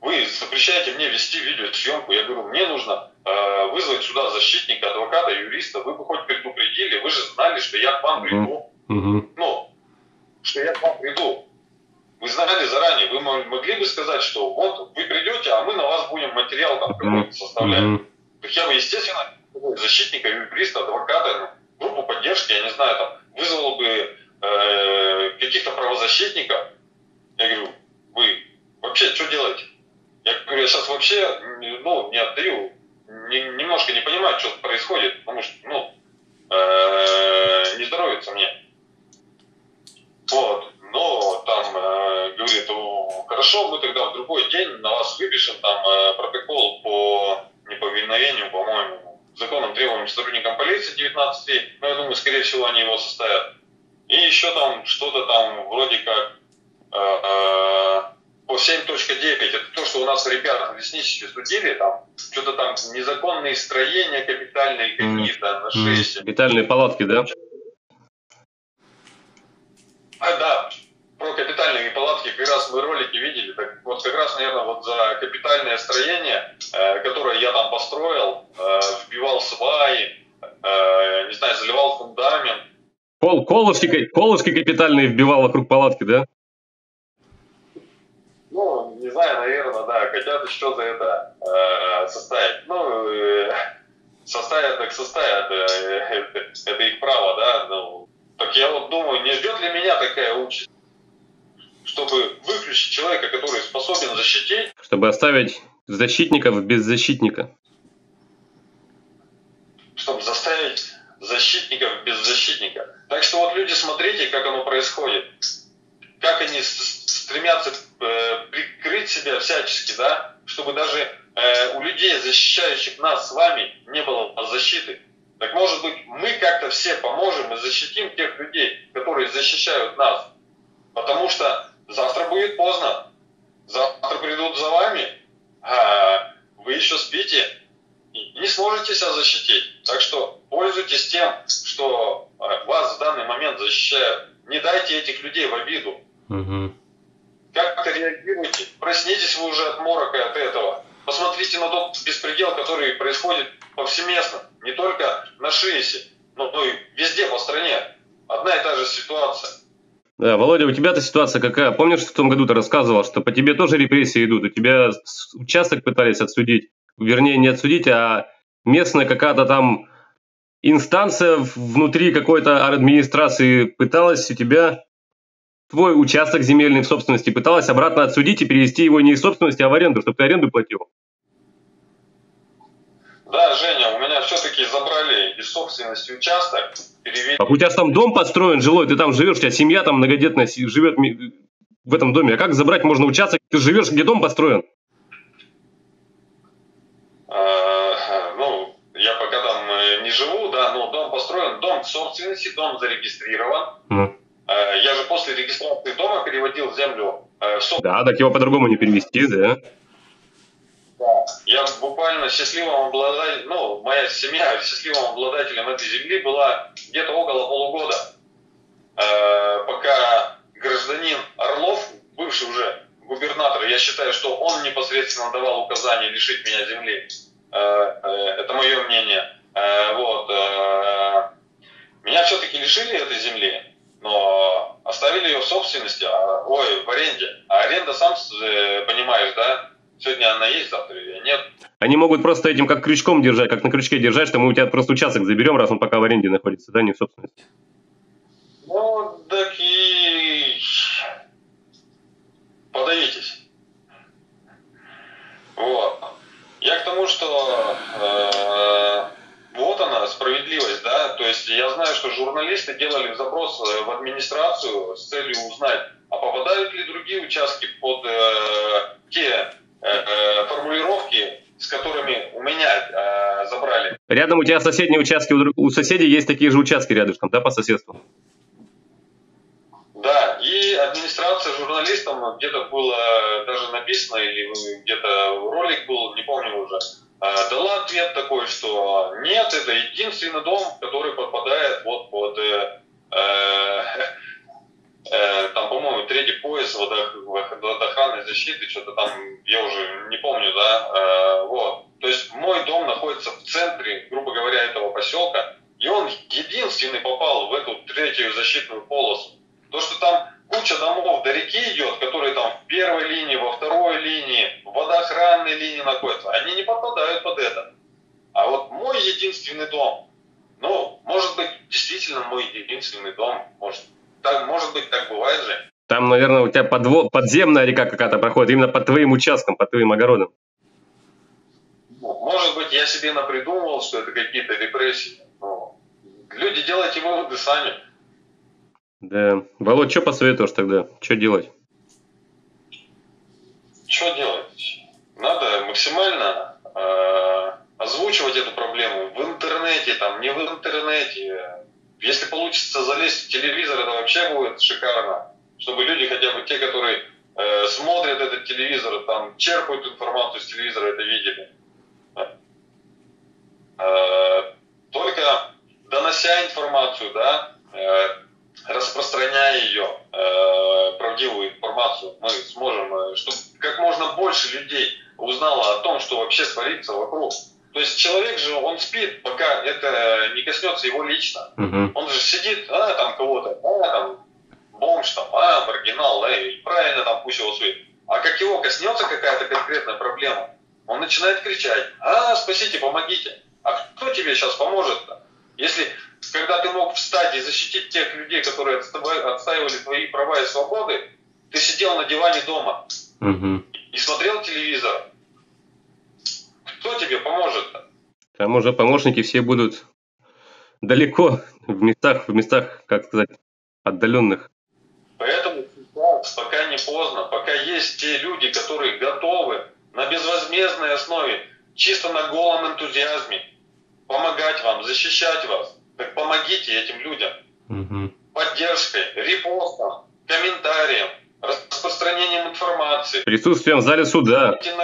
Вы запрещаете мне вести видеосъемку. Я говорю, мне нужно э, вызвать сюда защитника, адвоката, юриста. Вы бы хоть предупредили, вы же знали, что я к вам приду. Угу. Ну, что я к вам приду. Вы знали заранее, вы могли бы сказать, что вот вы придете, а мы на вас будем материал там какой-то составлять. Так я бы, естественно, защитника, юриста, адвоката, группу поддержки, я не знаю, там, вызвал бы э, каких-то правозащитников. Я говорю, вы вообще что делаете? Я говорю, я сейчас вообще, ну, не отдаю, не, немножко не понимаю, что происходит, потому что, ну, э, не здоровится мне. Вот, но там э, говорит, ну, хорошо, мы тогда в другой день на вас выпишем там э, протокол по неповиновению, по-моему, законным требованиям сотрудникам полиции 19, но я думаю, скорее всего, они его составят. И еще там что-то там вроде как э, э, по 7.9, это то, что у нас ребята в лесничестве судили, там, что-то там незаконные строения капитальные какие-то на 6. Капитальные палатки, да? А, да, про капитальные палатки как раз мы ролики видели, так вот как раз, наверное, вот за капитальное строение, э, которое я там построил, э, вбивал сваи, э, не знаю, заливал фундамент. Кол, колышки, колышки капитальные вбивал вокруг палатки, да? Ну, не знаю, наверное, да, хотят еще за это э, составить. Ну, э, составят так составят, э, это, это их право, да. Ну, так я вот думаю, не ждет ли меня такая участь, чтобы выключить человека, который способен защитить? Чтобы оставить защитников без защитника. Чтобы заставить защитников без защитника. Так что вот люди, смотрите, как оно происходит. Как они стремятся э, прикрыть себя всячески, да, чтобы даже э, у людей, защищающих нас с вами, не было защиты. Так может быть, мы как-то все поможем и защитим тех людей, которые защищают нас. Потому что завтра будет поздно. Завтра придут за вами, а вы еще спите и не сможете себя защитить. Так что пользуйтесь тем, что э, вас в данный момент защищают. Не дайте этих людей в обиду. Угу. Как-то реагируйте. Проснитесь вы уже от морока от этого. Посмотрите на тот беспредел, который происходит повсеместно. Не только на ШИЭСе, но и везде по стране. Одна и та же ситуация. Да, Володя, у тебя-то ситуация какая? Помнишь, в том году ты рассказывал, что по тебе тоже репрессии идут? У тебя участок пытались отсудить. Вернее, не отсудить, а местная какая-то там инстанция внутри какой-то администрации пыталась у тебя твой участок земельный в собственности, пыталась обратно отсудить и перевести его не из собственности, а в аренду, чтобы ты аренду платил. Да, Женя, у меня все-таки забрали из собственности участок, перевели... А у тебя там дом построен жилой, ты там живешь, у тебя семья там многодетная живет в этом доме. А как забрать можно участок? Ты живешь, где дом построен? А, ну, я пока там э, не живу, да, но дом построен, дом в собственности, дом зарегистрирован. Mm. Я же после регистрации дома переводил землю э, в собственность. Да, так его по-другому не перевести, да? Буквально счастливым обладателем, ну, моя семья счастливым обладателем этой земли была где-то около полугода, э, пока гражданин Орлов, бывший уже губернатор, я считаю, что он непосредственно давал указание лишить меня земли. Э, э, это мое мнение. Э, вот. Э, меня все-таки лишили этой земли, но оставили ее в собственности, а, ой, в аренде. А аренда, сам э, понимаешь, да, сегодня она есть, завтра ее нет. Они могут просто этим как крючком держать, как на крючке держать, что мы у тебя просто участок заберем, раз он пока в аренде находится, да, не в собственности. Ну, так и подавитесь. Вот. Я к тому, что э, вот она, справедливость, да, то есть я знаю, что журналисты делали запрос э, в администрацию с целью узнать, а попадают ли другие участки под э, те формулировки, с которыми у меня э, забрали. Рядом у тебя соседние участки, у, соседей есть такие же участки рядышком, да, по соседству? Да, и администрация журналистам где-то было даже написано, или где-то ролик был, не помню уже, а, дала ответ такой, что нет, это единственный дом, который подпадает вот под, э, э, э, там, по-моему, третий пояс водоохранной защиты, что-то там, я уже не помню, да, э, вот. То есть мой дом находится в центре, грубо говоря, этого поселка, и он единственный попал в эту третью защитную полосу. То, что там куча домов до реки идет, которые там в первой линии, во второй линии, в водоохранной линии находятся, они не попадают под это. А вот мой единственный дом, ну, может быть, действительно мой единственный дом, может, так, может быть, так бывает же. Там, наверное, у тебя подво... подземная река какая-то проходит, именно под твоим участком, под твоим огородом. Ну, может быть, я себе напридумывал, что это какие-то репрессии. Но люди, делайте выводы сами. Да. Володь, что посоветуешь тогда? Что делать? Что делать? Надо максимально э, озвучивать эту проблему в интернете, там, не в интернете. Если получится залезть в телевизор, это вообще будет шикарно. Чтобы люди, хотя бы те, которые э, смотрят этот телевизор, там, черпают информацию с телевизора, это видели. Э, только донося информацию, да, э, распространяя ее, э, правдивую информацию, мы сможем, чтобы как можно больше людей узнало о том, что вообще творится вокруг. То есть человек же, он спит, пока это не коснется его лично. Угу. Он же сидит, а, там кого-то, а, там, бомж, там, а, маргинал, и правильно там пусть его сует. А как его коснется какая-то конкретная проблема, он начинает кричать, а, спасите, помогите. А кто тебе сейчас поможет-то? Если когда ты мог встать и защитить тех людей, которые отстаивали твои права и свободы, ты сидел на диване дома угу. и смотрел телевизор. Кто тебе поможет-то? Там уже помощники все будут далеко, в местах, в местах, как сказать, отдаленных. Поэтому сейчас, пока не поздно, пока есть те люди, которые готовы на безвозмездной основе, чисто на голом энтузиазме, помогать вам, защищать вас, так помогите этим людям. Угу. Поддержкой, репостом, комментарием, распространением информации. Присутствием в зале суда. Ведите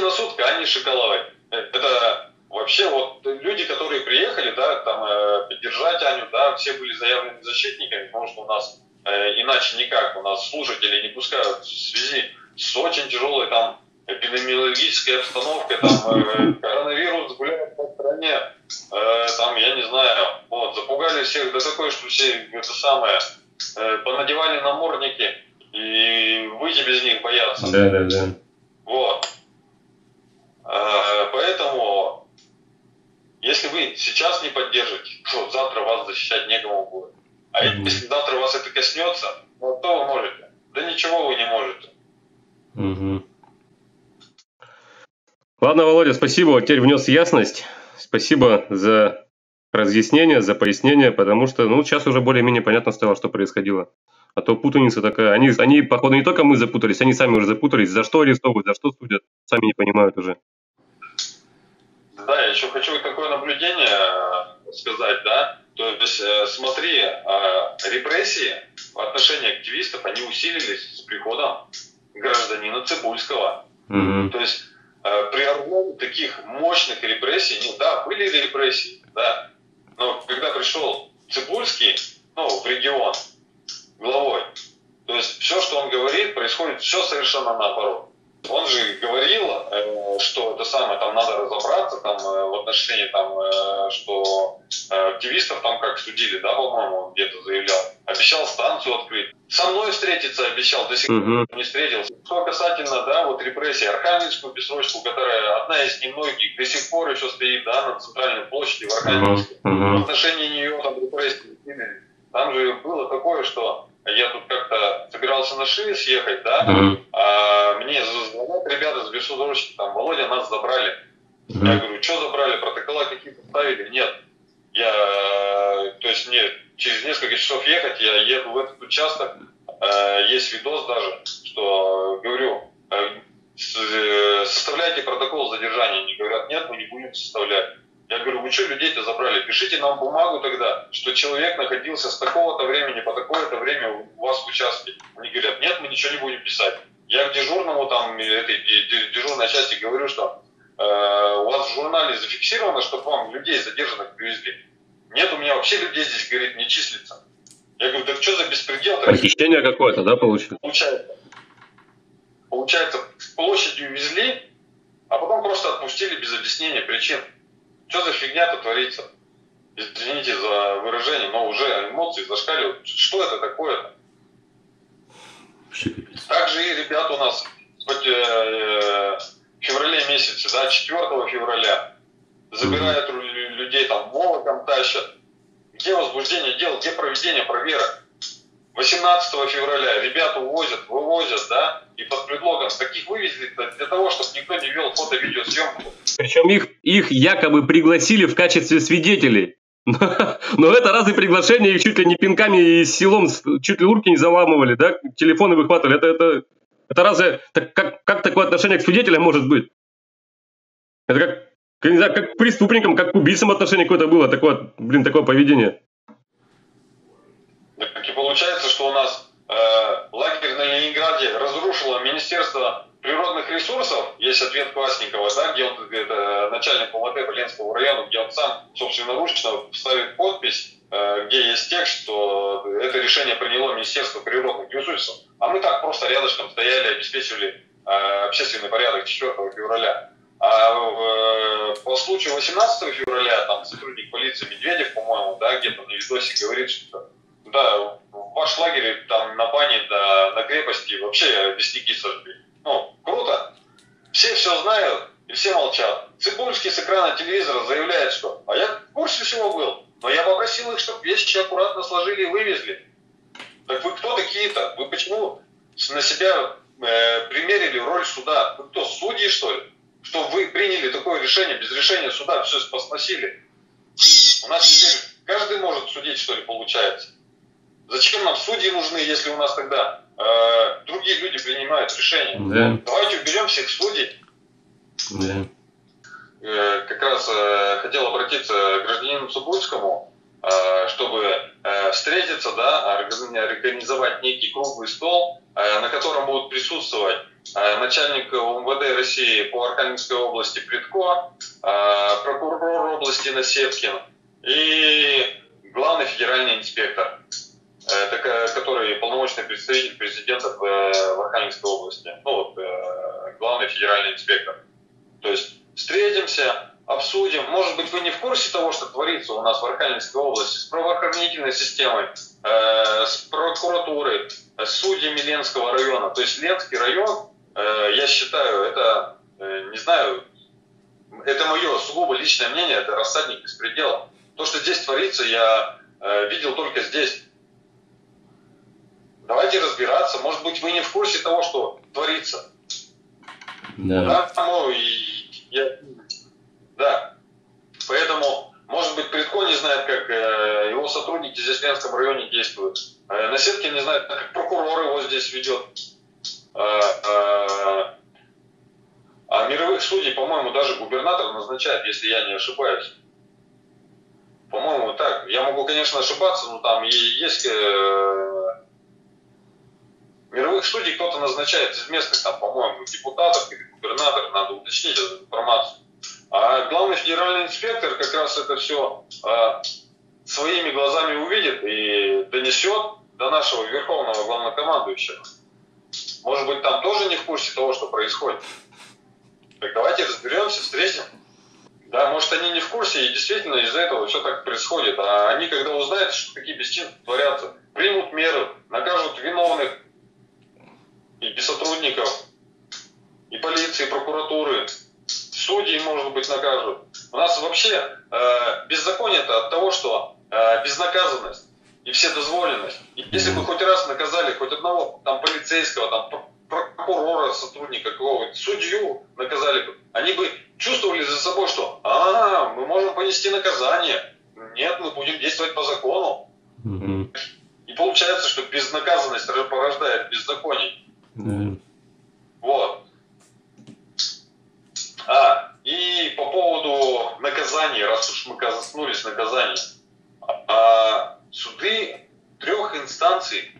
на суд к Анне Шоколовой. Это вообще вот люди, которые приехали, да, там э, поддержать Аню, да, все были заявлены защитниками, потому что у нас э, иначе никак, у нас слушатели не пускают в связи с очень тяжелой там эпидемиологической обстановкой, там э, коронавирус гуляет по стране, э, там, я не знаю, вот, запугали всех до такой, что все это самое, э, понадевали намордники и выйти без них боятся. Да, да, да. Вот. Э, поэтому, если вы сейчас не поддержите, то завтра вас защищать некому будет. А mm-hmm. если завтра вас это коснется, ну, что вы можете? Да ничего вы не можете. Угу. Ладно, Володя, спасибо. Теперь внес ясность. Спасибо за разъяснение, за пояснение, потому что ну, сейчас уже более-менее понятно стало, что происходило. А то путаница такая. Они, они, походу, не только мы запутались, они сами уже запутались. За что арестовывают, за что судят, сами не понимают уже. Да, я еще хочу такое наблюдение э, сказать, да. То есть, э, смотри, э, репрессии в отношении активистов, они усилились с приходом гражданина Цибульского. Угу. То есть э, при Орлове таких мощных репрессий, ну да, были репрессии, да, но когда пришел Цибульский, ну, в регион главой, то есть все, что он говорит, происходит все совершенно наоборот. Он же говорил, э, что это самое, там надо разобраться там, э, в отношении, там, э, что активистов там как судили, да, по-моему, он где-то заявлял. Обещал станцию открыть. Со мной встретиться обещал, до сих пор Мгм. не встретился. Что касательно, да, вот репрессий, Архангельскую бессрочку, которая одна из немногих, до сих пор еще стоит, да, на центральной площади в Архангельске. Мгм. В отношении нее там репрессии. Там же было такое, что я тут как-то собирался на шире съехать, да, Мгм. а мне звонят ребята с бессрочки, там, Володя, нас забрали. Я говорю, что забрали, протокола какие-то ставили? Нет. Я, то есть мне через несколько часов ехать, я еду в этот участок, э, есть видос даже, что говорю, э, э, составляйте протокол задержания. Они говорят, нет, мы не будем составлять. Я говорю, вы что людей-то забрали? Пишите нам бумагу тогда, что человек находился с такого-то времени по такое-то время у вас в участке. Они говорят, нет, мы ничего не будем писать. Я к дежурному там, этой ди- ди- дежурной части говорю, что э, у вас в журнале зафиксировано, что вам людей задержанных привезли. Нет, у меня вообще людей здесь, говорит, не числится. Я говорю, так что за беспредел Похищение какое-то, да, получилось? получается? Получается, с площади увезли, а потом просто отпустили без объяснения причин. Что за фигня-то творится? Извините за выражение, но уже эмоции зашкаливают. Что это такое-то? Также и ребята у нас хоть, э, в феврале месяце, да, 4 февраля, забирают лю- людей там молоком тащат. Где возбуждение дел, где проведение проверок? 18 февраля ребята увозят, вывозят, да, и под предлогом таких вывезли для того, чтобы никто не вел фото-видеосъемку. Причем их, их якобы пригласили в качестве свидетелей. Но, это разы приглашения их чуть ли не пинками и силом, чуть ли урки не заламывали, да, телефоны выхватывали. Это, это, это разве, так, как, как такое отношение к свидетелям может быть? Это как, я не знаю, как к преступникам, как к убийцам отношение какое-то было, такое, блин, такое поведение. Так и получается, что у нас э, лагерь на Ленинграде разрушило Министерство природных ресурсов, есть ответ Классникова, да, где он это, начальник УМТ Боленского района, где он сам собственноручно ставит подпись, э, где есть текст, что это решение приняло Министерство природных ресурсов. А мы так просто рядышком стояли, обеспечивали э, общественный порядок 4 февраля. А э, по случаю 18 февраля там сотрудник полиции Медведев, по-моему, да, где-то на видосе говорит, что да, ваш лагерь там на бане, да, на крепости вообще лесники сожгли. Ну, круто. Все все знают и все молчат. Цибульский с экрана телевизора заявляет, что а я в курсе всего был, но я попросил их, чтобы вещи аккуратно сложили и вывезли. Так вы кто такие-то? Вы почему на себя э, примерили роль суда? Вы кто, судьи, что ли? Что вы приняли такое решение, без решения суда все посносили? У нас теперь каждый может судить, что ли, получается? Зачем нам судьи нужны, если у нас тогда э, другие люди принимают решения? Да. Давайте уберем всех судей. Да. Э, как раз э, хотел обратиться к гражданину Цибульскому, э, чтобы э, встретиться, да, органи- организовать некий круглый стол, э, на котором будут присутствовать э, начальник УМВД России по Архангельской области Предко, э, прокурор области Насеткин и главный федеральный инспектор, э, такая- который полномочный представитель президента в, э, в Архангельской области, ну вот, э, главный федеральный инспектор. То есть встретимся, обсудим. Может быть, вы не в курсе того, что творится у нас в Архангельской области с правоохранительной системой, э, с прокуратурой, э, с судьями Ленского района. То есть Ленский район, э, я считаю, это, э, не знаю, это мое сугубо личное мнение, это рассадник беспредела. То, что здесь творится, я э, видел только здесь. Давайте разбираться. Может быть, вы не в курсе того, что творится. Да. Да, ну, и я- да. Поэтому, может быть, Предко не знает, как э, его сотрудники здесь в Ленском районе действуют. Э, Насеткин не знает, как прокурор его здесь ведет. Э, э, а мировых судей, по-моему, даже губернатор назначает, если я не ошибаюсь. По-моему, так. Я могу, конечно, ошибаться, но там есть э, Мировых судей кто-то назначает из местных, там, по-моему, депутатов или губернаторов, надо уточнить эту информацию. А главный федеральный инспектор как раз это все э, своими глазами увидит и донесет до нашего верховного главнокомандующего. Может быть, там тоже не в курсе того, что происходит. Так давайте разберемся, встретим. Да, может, они не в курсе, и действительно из-за этого все так происходит. А они, когда узнают, что такие бесчинства творятся, примут меры, накажут виновных и сотрудников, и полиции, и прокуратуры, судьи, может быть, накажут. У нас вообще э, беззаконие это от того, что э, безнаказанность и вседозволенность. И если бы хоть раз наказали хоть одного там полицейского, там прокурора, сотрудника какого-то, судью наказали бы, они бы чувствовали за собой, что а, мы можем понести наказание. Нет, мы будем действовать по закону. Mm-hmm. И получается, что безнаказанность порождает беззаконие. Mm-hmm. Вот. А, и по поводу наказания, раз уж мы коснулись наказания. А, суды трех инстанций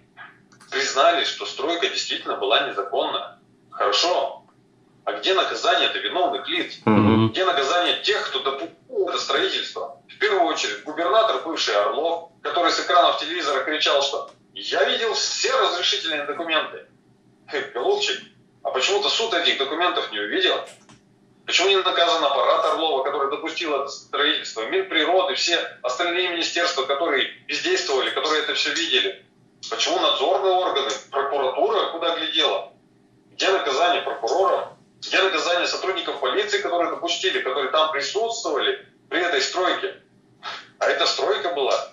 признали, что стройка действительно была незаконна. Хорошо. А где наказание это виновных лиц? Mm-hmm. Где наказание тех, кто допустил это строительство? В первую очередь губернатор бывший Орлов, который с экранов телевизора кричал, что я видел все разрешительные документы. Голубчик, а почему-то суд этих документов не увидел. Почему не наказан аппарат Орлова, который допустил это строительство, Минприроды, все остальные министерства, которые бездействовали, которые это все видели? Почему надзорные органы, прокуратура куда глядела? Где наказание прокурора? Где наказание сотрудников полиции, которые допустили, которые там присутствовали при этой стройке? А это стройка была.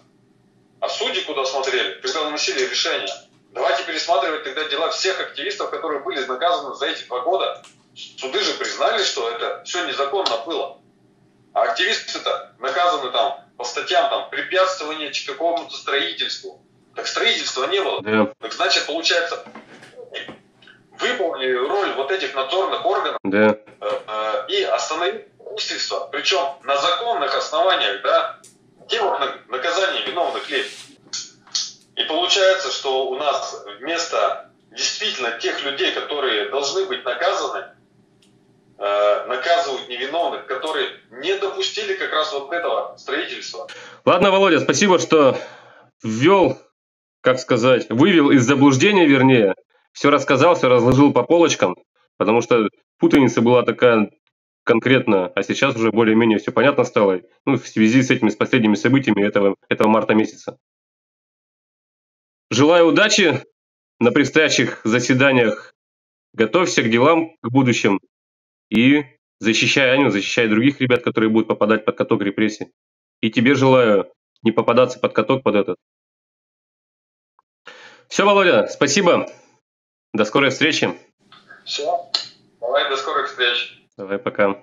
А судьи куда смотрели, когда выносили решение? Давайте пересматривать тогда дела всех активистов, которые были наказаны за эти два года. Суды же признали, что это все незаконно было. А активисты-то наказаны там по статьям там, препятствование какому-то строительству. Так строительства не было. Да. Так значит, получается, выполнили роль вот этих надзорных органов да. э, э, и остановили строительство, причем на законных основаниях, да, делать наказание виновных лиц. И получается, что у нас вместо действительно тех людей, которые должны быть наказаны, Э, наказывают невиновных, которые не допустили как раз вот этого строительства. Ладно, Володя, спасибо, что ввел, как сказать, вывел из заблуждения, вернее, все рассказал, все разложил по полочкам, потому что путаница была такая конкретно, а сейчас уже более-менее все понятно стало, ну, в связи с этими с последними событиями этого, этого марта месяца. Желаю удачи на предстоящих заседаниях. Готовься к делам, к будущим и защищай Аню, защищай других ребят, которые будут попадать под каток репрессий. И тебе желаю не попадаться под каток под этот. Все, Володя, спасибо. До скорой встречи. Все. Давай, до скорых встреч. Давай, пока.